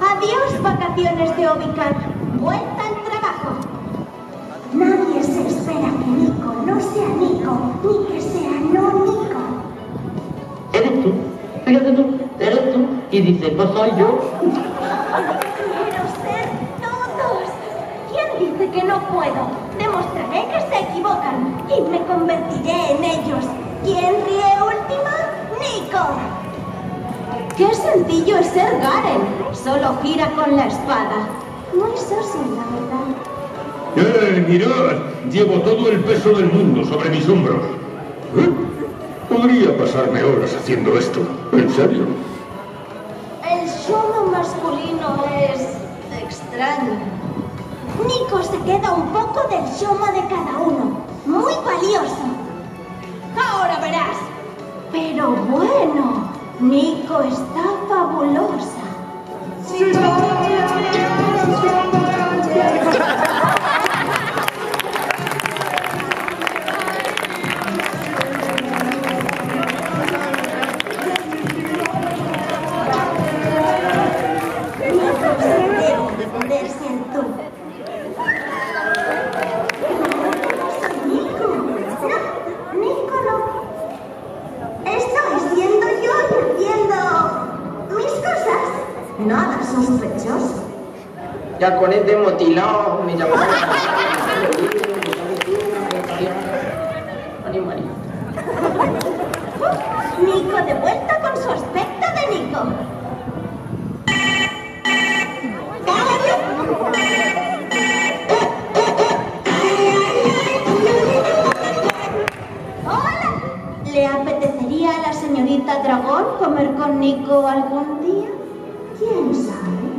Adiós, vacaciones de Obicar. Vuelta al trabajo. Nadie se espera que Nico no sea Nico, ni que sea no Nico. Eres tú, fíjate tú, eres tú. Y dices, no soy yo. Quiero ser todos. ¿Quién dice que no puedo? Demostraré que se equivocan y me convertiré en ellos. ¿Quién ríe Qué sencillo es ser Garen. Solo gira con la espada. Muy soso, la verdad. ¡Eh, mirad! Llevo todo el peso del mundo sobre mis hombros. ¿Eh? Podría pasarme horas haciendo esto. ¿En serio? El show masculino es extraño. Nico se queda un poco del shoma de cada uno. Muy valioso. Ahora verás. Pero bueno, Nico está fabulosa. Sospechoso. Ya con este motilado me llamó. Nico de vuelta con su aspecto de Nico. Hola. ¿Le apetecería a la señorita Dragón comer con Nico algún día? ¿Quién sabe?